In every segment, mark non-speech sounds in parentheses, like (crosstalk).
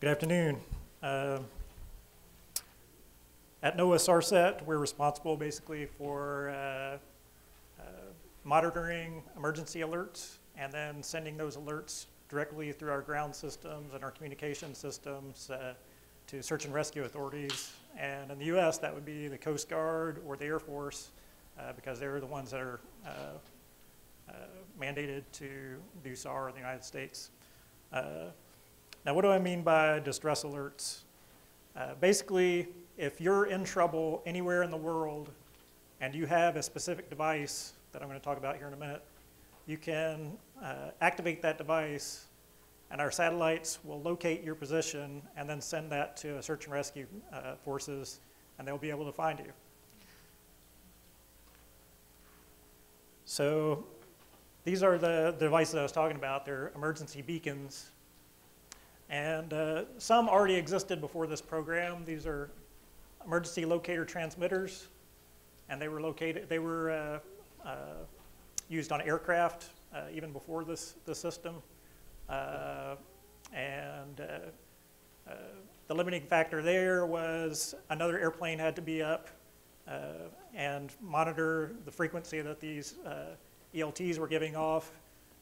Good afternoon. Uh, at NOAA SARSAT, we're responsible basically for uh, uh, monitoring emergency alerts and then sending those alerts directly through our ground systems and our communication systems uh, to search and rescue authorities. And in the U.S., that would be the Coast Guard or the Air Force uh, because they're the ones that are uh, mandated to do SAR in the United States. Now, what do I mean by distress alerts? Uh, basically, if you're in trouble anywhere in the world and you have a specific device that I'm going to talk about here in a minute, you can uh, activate that device and our satellites will locate your position and then send that to search and rescue uh, forces and they'll be able to find you. So these are the devices I was talking about. They're emergency beacons and uh, some already existed before this program. These are emergency locator transmitters, and they were located. They were uh, uh, used on aircraft uh, even before this the system. Uh, and the limiting factor there was another airplane had to be up and monitor the frequency that these ELTs were giving off.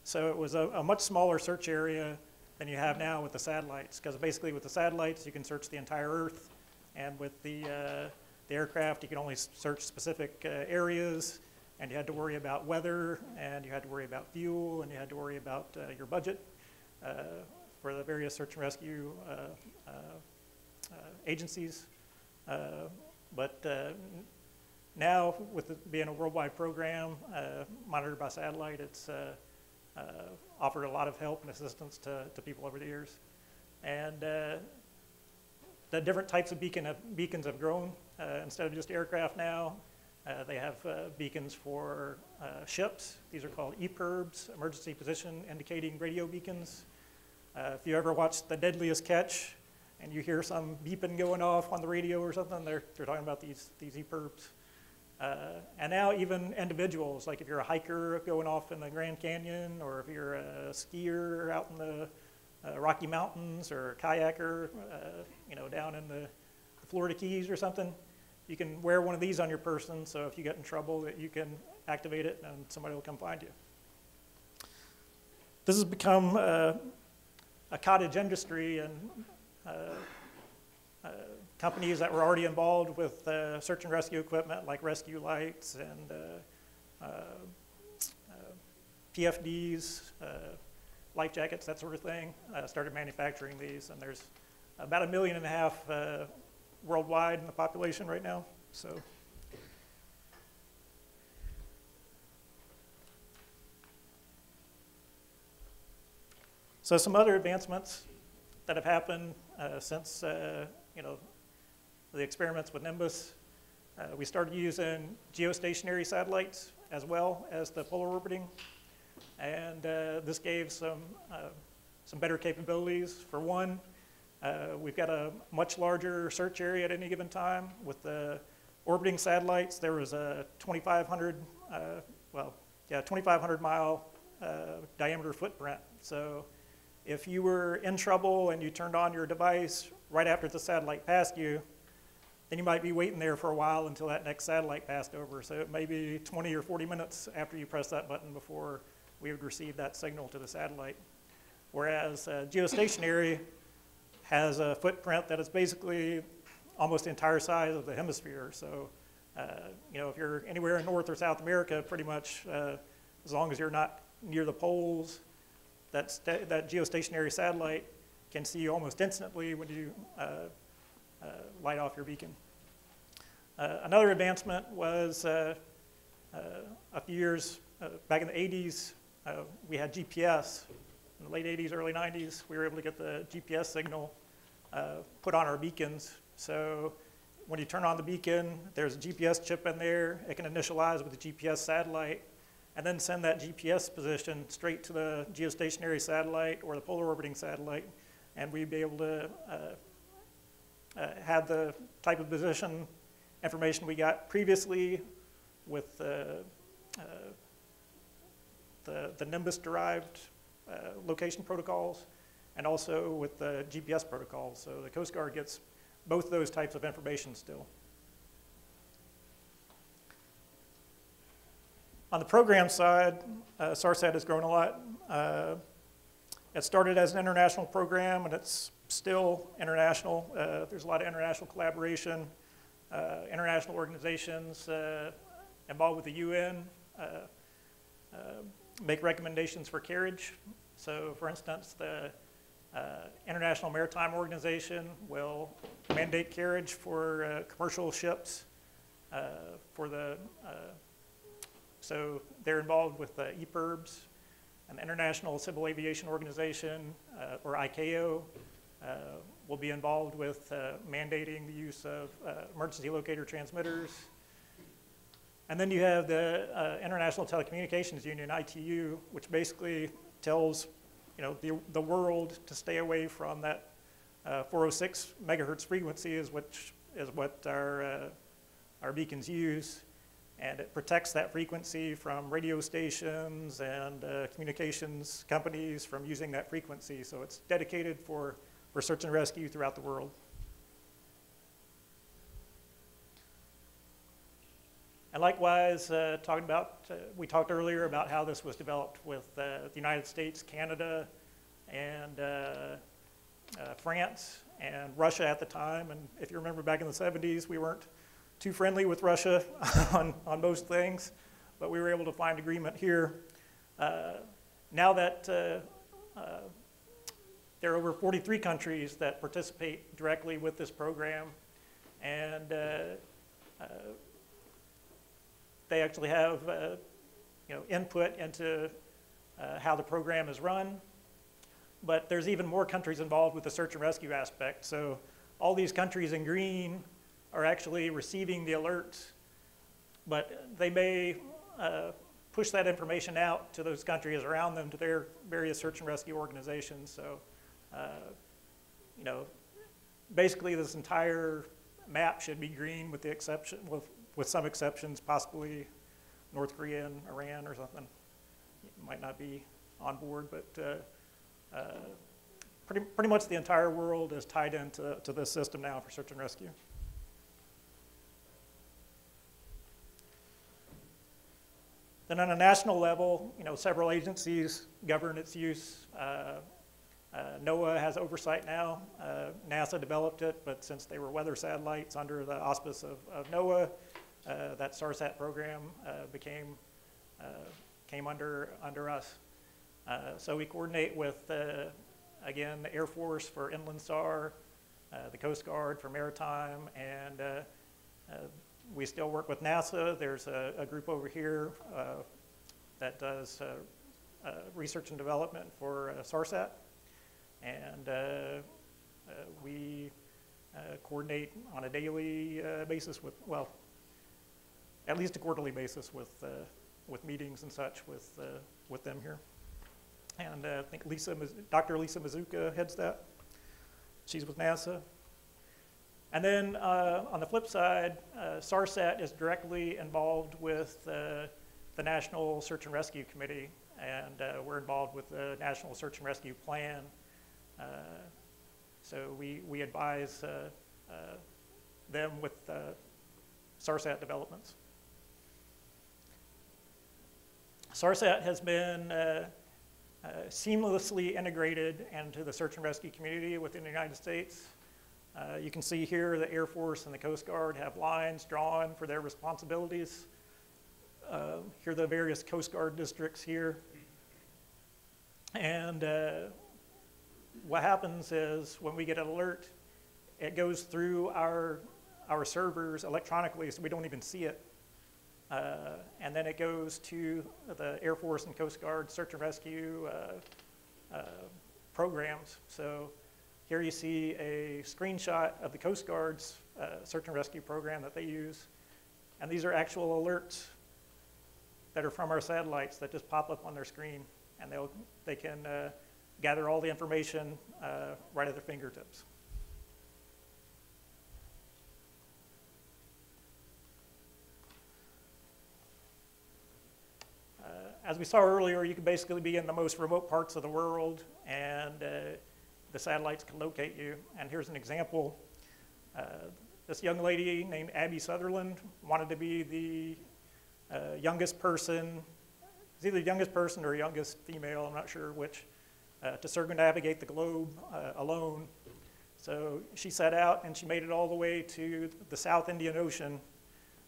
So it was a, a much smaller search area than you have now with the satellites. Because basically with the satellites, you can search the entire Earth. And with the, uh, the aircraft, you can only search specific uh, areas. And you had to worry about weather, and you had to worry about fuel, and you had to worry about uh, your budget uh, for the various search and rescue uh, uh, agencies. but now, with it being a worldwide program monitored by satellite, it's uh, offered a lot of help and assistance to, to people over the years. And uh, the different types of beacon have, beacons have grown. Uh, instead of just aircraft now, they have beacons for ships. These are called EPIRBs, Emergency Position Indicating Radio Beacons. if you ever watched The Deadliest Catch, and you hear some beeping going off on the radio or something, they're, they're talking about these, these EPIRBs. Uh, and now even individuals, like if you're a hiker going off in the Grand Canyon, or if you're a skier out in the uh, Rocky Mountains, or a kayaker, uh, you know, down in the Florida Keys or something, you can wear one of these on your person. So if you get in trouble, that you can activate it, and somebody will come find you. This has become uh, a cottage industry, and uh, uh, companies that were already involved with uh, search and rescue equipment like rescue lights and uh, uh, uh PFDs, uh, life jackets, that sort of thing, started manufacturing these. And there's about a million and a half worldwide in the population right now. So. So some other advancements that have happened since you know the experiments with Nimbus. Uh, we started using geostationary satellites as well as the polar orbiting. And uh, this gave some, uh, some better capabilities. For one, uh, we've got a much larger search area at any given time. With the orbiting satellites, there was a 2,500, uh, well, yeah, 2,500 mile diameter footprint. So if you were in trouble and you turned on your device right after the satellite passed you, then you might be waiting there for a while until that next satellite passed over. So it may be 20 or 40 minutes after you press that button before we would receive that signal to the satellite. Whereas uh, geostationary has a footprint that is basically almost the entire size of the hemisphere. So, uh, you know, if you're anywhere in North or South America, pretty much uh, as long as you're not near the poles, that, that geostationary satellite can see you almost instantly when you uh, light off your beacon. Uh, another advancement was uh, a few years back in the 80s, we had GPS. In the late 80s, early 90s, we were able to get the GPS signal put on our beacons. So when you turn on the beacon, there's a GPS chip in there. It can initialize with the GPS satellite and then send that GPS position straight to the geostationary satellite or the polar orbiting satellite. And we'd be able to uh, uh, have the type of position information we got previously with uh, uh the, the Nimbus derived uh, location protocols. and also with the GPS protocols. So the Coast Guard gets both those types of information still. On the program side, uh, SARSAT has grown a lot. Uh, it started as an international program, and it's still international. Uh, there's a lot of international collaboration, uh, international organizations uh, involved with the UN uh, make recommendations for carriage. So, for instance, the International Maritime Organization will mandate carriage for commercial ships for the so they're involved with the EPIRBs, an International Civil Aviation Organization, uh, or ICAO, uh, will be involved with uh, mandating the use of uh, emergency locator transmitters. And then you have the International Telecommunications Union, ITU, which basically tells you know, the, the world to stay away from that uh, 406 megahertz frequency is, which, is what our, our beacons use and it protects that frequency from radio stations and uh, communications companies from using that frequency. So it's dedicated for, for search and rescue throughout the world. And likewise, uh, talking about, uh, we talked earlier about how this was developed with uh, the United States, Canada, and uh, uh, France, and Russia at the time. And if you remember back in the 70s, we weren't too friendly with Russia (laughs) on, on most things, but we were able to find agreement here. Uh, now that there are over 43 countries that participate directly with this program, and uh, uh, they actually have uh, you know, input into how the program is run. But there's even more countries involved with the search and rescue aspect. So all these countries in green are actually receiving the alerts, but they may uh, push that information out to those countries around them to their various search and rescue organizations. So, you know, basically this entire map should be green with the exception, with, with some exceptions, possibly North Korea and Iran or something. It might not be on board, but uh, uh, pretty, pretty much the entire world is tied into to this system now for search and rescue. Then on a national level, you know, several agencies govern its use. Uh, uh, NOAA has oversight now. Uh, NASA developed it, but since they were weather satellites under the auspice of, of NOAA, uh, that SARSAT program uh, became uh, came under under us. so we coordinate with again the Air Force for Inland SAR, the Coast Guard for maritime, and we still work with NASA. There's a, a group over here uh, that does uh, uh, research and development for uh, SARSAT. And uh, uh, we coordinate on a daily basis with, well, at least a quarterly basis with, with meetings and such with, with them here. And I think Lisa, Dr. Lisa Mazzuca heads that. She's with NASA. And then uh, on the flip side, uh, SARSAT is directly involved with uh, the National Search and Rescue Committee, and uh, we're involved with the National Search and Rescue Plan. Uh, so we, we advise uh, them with SARSAT developments. SARSAT has been seamlessly integrated into the search and rescue community within the United States. Uh, you can see here the Air Force and the Coast Guard have lines drawn for their responsibilities. Uh, here are the various Coast Guard districts here. And uh, what happens is when we get an alert, it goes through our, our servers electronically so we don't even see it. Uh, and then it goes to the Air Force and Coast Guard search and rescue uh, uh, programs. So here you see a screenshot of the Coast Guard's uh, search and rescue program that they use. And these are actual alerts that are from our satellites that just pop up on their screen. And they'll, they can uh, gather all the information uh, right at their fingertips. Uh, as we saw earlier, you can basically be in the most remote parts of the world and uh, the satellites can locate you. And here's an example. Uh, this young lady named Abby Sunderland wanted to be the uh, youngest person, either the youngest person or youngest female, I'm not sure which, uh, to circumnavigate the globe uh, alone. So she set out and she made it all the way to the South Indian Ocean.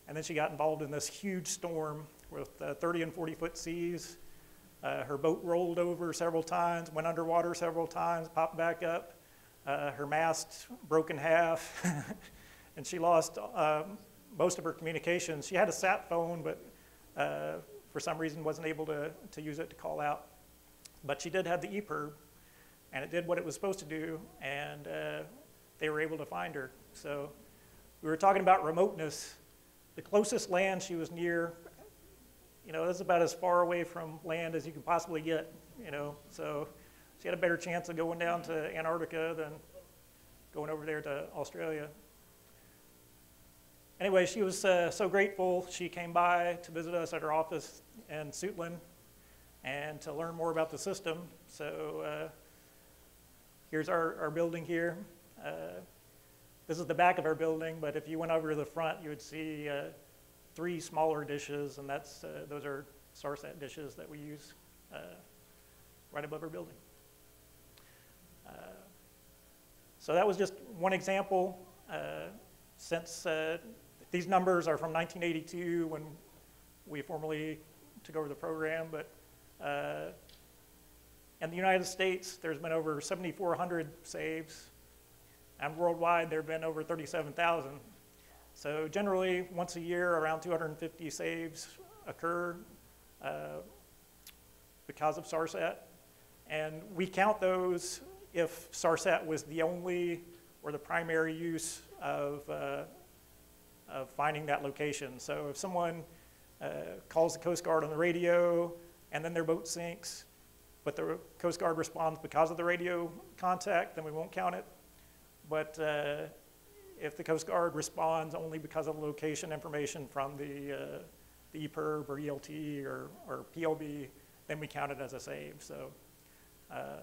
And then she got involved in this huge storm with uh, 30 and 40 foot seas. Uh, her boat rolled over several times, went underwater several times, popped back up. Uh, her mast broke in half, (laughs) and she lost uh, most of her communications. She had a sat phone, but uh, for some reason wasn't able to, to use it to call out. But she did have the EPIRB, and it did what it was supposed to do, and uh, they were able to find her. So we were talking about remoteness. The closest land she was near, you know, that's about as far away from land as you can possibly get, you know. So she had a better chance of going down to Antarctica than going over there to Australia. Anyway, she was uh, so grateful. She came by to visit us at her office in Suitland and to learn more about the system. So uh, here's our, our building here. Uh, this is the back of our building, but if you went over to the front, you would see uh, three smaller dishes, and that's, uh, those are SARSAT dishes that we use uh, right above our building. Uh, so that was just one example. Uh, since these numbers are from 1982 when we formally took over the program, but uh, in the United States, there's been over 7,400 saves, and worldwide, there have been over 37,000. So generally, once a year, around 250 saves occur uh, because of SARSAT. And we count those if SARSAT was the only or the primary use of uh, of finding that location. So if someone uh, calls the Coast Guard on the radio and then their boat sinks, but the Coast Guard responds because of the radio contact, then we won't count it. But uh, if the Coast Guard responds only because of location information from the, uh, the EPIRB or ELT or, or PLB, then we count it as a save. So, uh,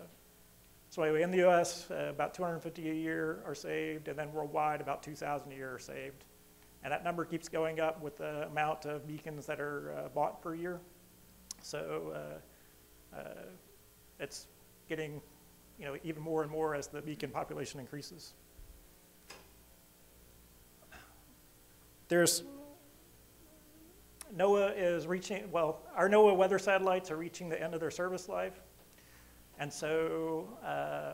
so anyway, in the US, uh, about 250 a year are saved, and then worldwide, about 2,000 a year are saved. And that number keeps going up with the amount of beacons that are uh, bought per year. So uh, uh, it's getting you know, even more and more as the beacon population increases. There's NOAA is reaching, well, our NOAA weather satellites are reaching the end of their service life. And so uh,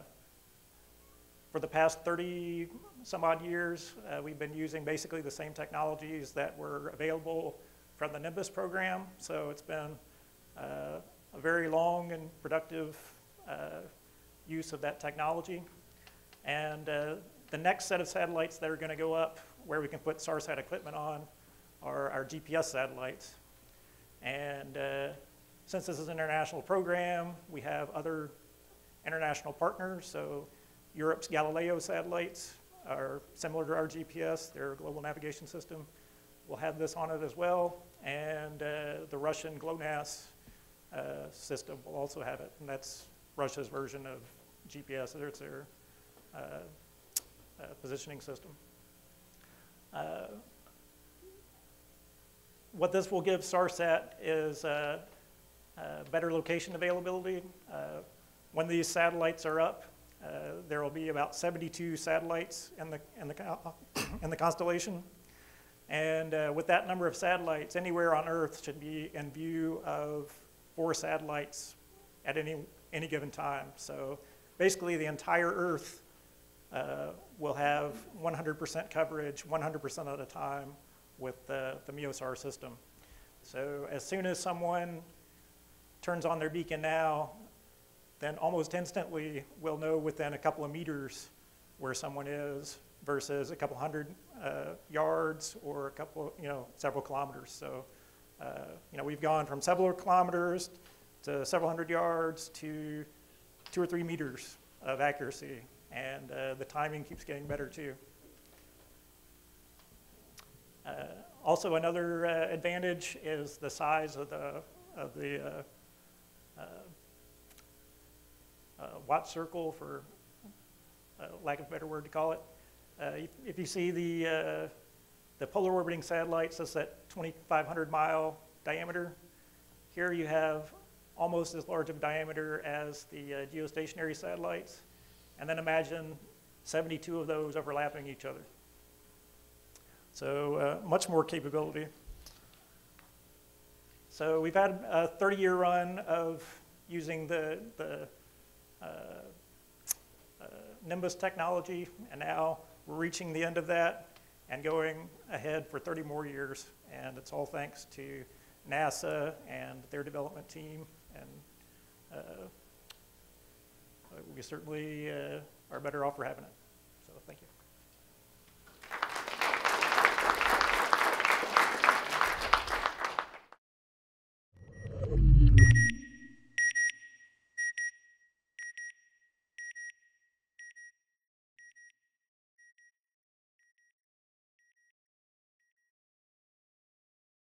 for the past 30 some odd years, uh, we've been using basically the same technologies that were available from the Nimbus program. So it's been a very long and productive uh, use of that technology. And uh, the next set of satellites that are going to go up where we can put SARSAT equipment on are our GPS satellites. And uh, since this is an international program, we have other international partners. So Europe's Galileo satellites are similar to our GPS, their global navigation system. We'll have this on it as well, and uh, the Russian GLONASS uh, system will also have it, and that's Russia's version of GPS. It's their uh, uh, positioning system. Uh, what this will give SARSAT is better location availability. when these satellites are up, uh, there will be about 72 satellites in the, in the, (coughs) in the constellation. And uh, with that number of satellites, anywhere on Earth should be in view of four satellites at any, any given time. So basically the entire Earth uh, will have 100% coverage 100% of the time with the, the MEOSAR system. So as soon as someone turns on their beacon now, then almost instantly we'll know within a couple of meters where someone is versus a couple hundred uh, yards or a couple, you know, several kilometers. So, you know, we've gone from several kilometers to several hundred yards to two or three meters of accuracy, and uh, the timing keeps getting better too. Uh, also, another uh, advantage is the size of the of the uh, uh, circle for uh, lack of a better word to call it. Uh, if, if you see the, uh, the polar orbiting satellites, that's that 2,500 mile diameter. Here you have almost as large of diameter as the uh, geostationary satellites. And then imagine 72 of those overlapping each other. So uh, much more capability. So we've had a 30-year run of using the, the uh, uh, Nimbus technology, and now we're reaching the end of that and going ahead for 30 more years. And it's all thanks to NASA and their development team. And uh, we certainly uh, are better off for having it. So thank you.